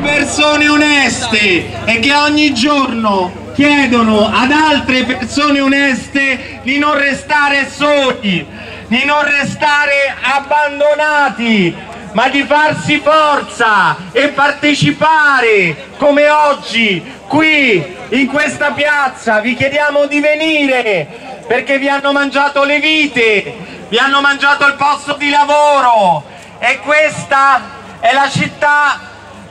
persone oneste e che ogni giorno chiedono ad altre persone oneste di non restare soli, di non restare abbandonati, ma di farsi forza e partecipare come oggi qui in questa piazza. Vi chiediamo di venire perché vi hanno mangiato le vite, vi hanno mangiato il posto di lavoro e questa è la città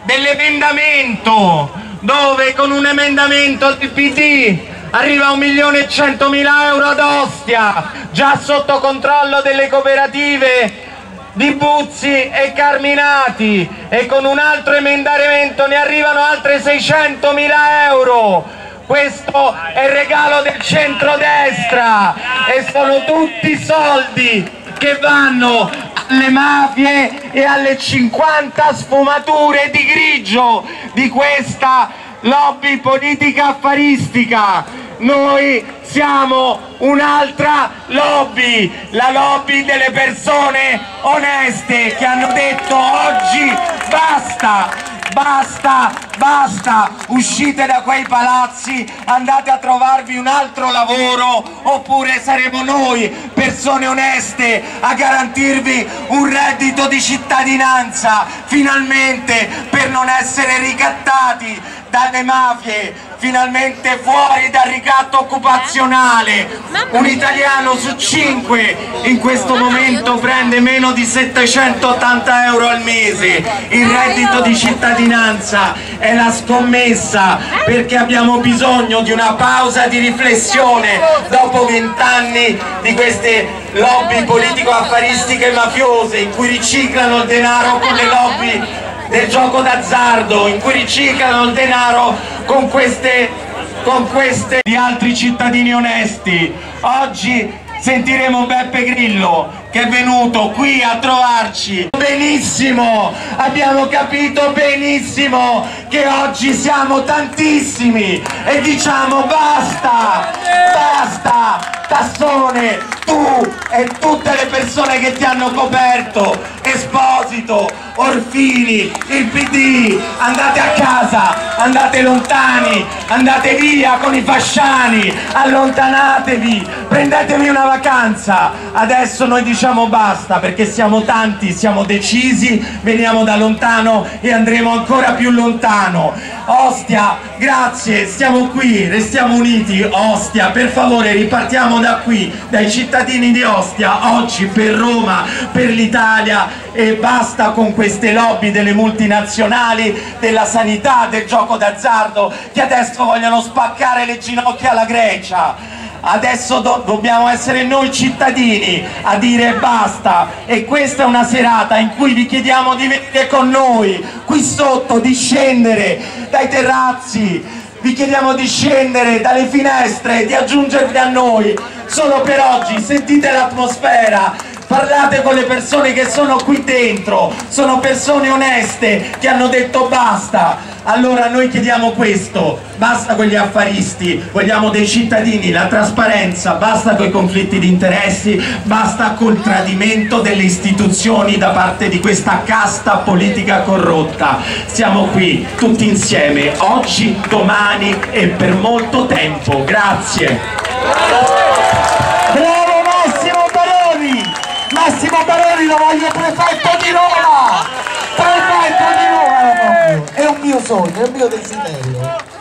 dell'emendamento dove con un emendamento del PD arriva a un milione e centomila euro ad Ostia già sotto controllo delle cooperative di Buzzi e Carminati. E con un altro emendamento ne arrivano altre 600 mila euro. Questo è il regalo del centrodestra e sono tutti soldi che vanno alle mafie e alle 50 sfumature di grigio di questa lobby politica affaristica. Noi siamo un'altra lobby, la lobby delle persone oneste che hanno detto oggi basta, basta, basta, uscite da quei palazzi, andate a trovarvi un altro lavoro oppure saremo noi, persone oneste, a garantirvi un reddito di cittadinanza, finalmente per non essere ricattati dalle mafie, finalmente fuori dal ricatto occupazionale. Un italiano su cinque in questo momento prende meno di 780 euro al mese. Il reddito di cittadinanza è la scommessa perché abbiamo bisogno di una pausa di riflessione dopo vent'anni di queste lobby politico-affaristiche mafiose in cui riciclano il denaro con le lobby del gioco d'azzardo in cui riciclano il denaro con queste, con queste di altri cittadini onesti. Oggi sentiremo Beppe Grillo che è venuto qui a trovarci. Benissimo, abbiamo capito benissimo che oggi siamo tantissimi e diciamo basta, basta, Tassone, tu e tutte le persone che ti hanno coperto, Esposito, Orfini, il PD, andate a casa, andate lontani, andate via con i fasciani, allontanatevi, prendetevi una vacanza. Adesso noi diciamo basta perché siamo tanti, siamo decisi, veniamo da lontano e andremo ancora più lontano. Ostia, grazie, stiamo qui, restiamo uniti. Ostia, per favore ripartiamo da qui, dai cittadini di Ostia, oggi per Roma, per l'Italia e basta con queste lobby delle multinazionali, della sanità, del gioco d'azzardo che adesso vogliono spaccare le ginocchia alla Grecia. Adesso do dobbiamo essere noi cittadini a dire basta. E questa è una serata in cui vi chiediamo di venire con noi qui sotto, di scendere dai terrazzi. Vi chiediamo di scendere dalle finestre, di aggiungervi a noi. Solo per oggi, sentite l'atmosfera parlate con le persone che sono qui dentro, sono persone oneste che hanno detto basta. Allora noi chiediamo questo, basta con gli affaristi, vogliamo dei cittadini, la trasparenza, basta con i conflitti di interessi, basta col tradimento delle istituzioni da parte di questa casta politica corrotta. Siamo qui tutti insieme, oggi, domani e per molto tempo. Grazie. Prefetto di Roma! Prefetto di Roma! È un mio sogno, è un mio desiderio.